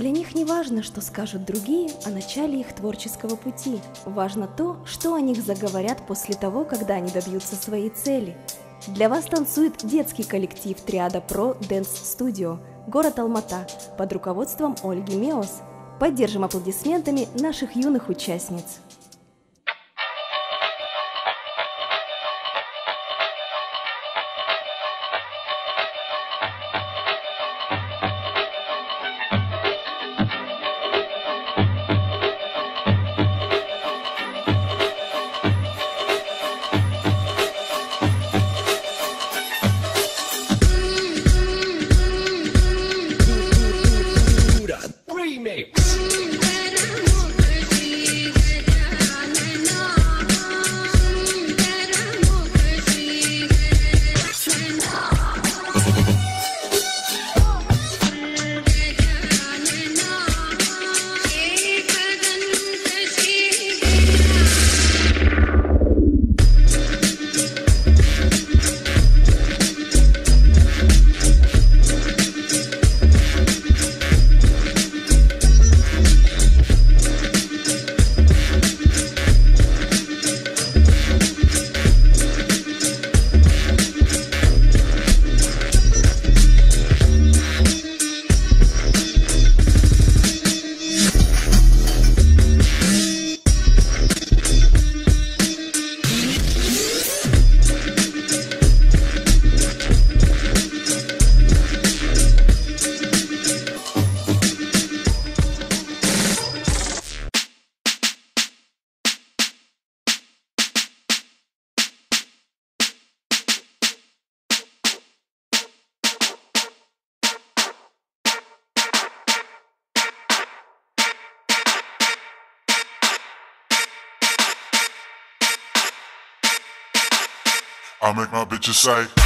Для них не важно, что скажут другие о начале их творческого пути. Важно то, что о них заговорят после того, когда они добьются своей цели. Для вас танцует детский коллектив Триада Про Dance Studio, город Алмата, под руководством Ольги Меос. Поддержим аплодисментами наших юных участниц. I make my bitches say.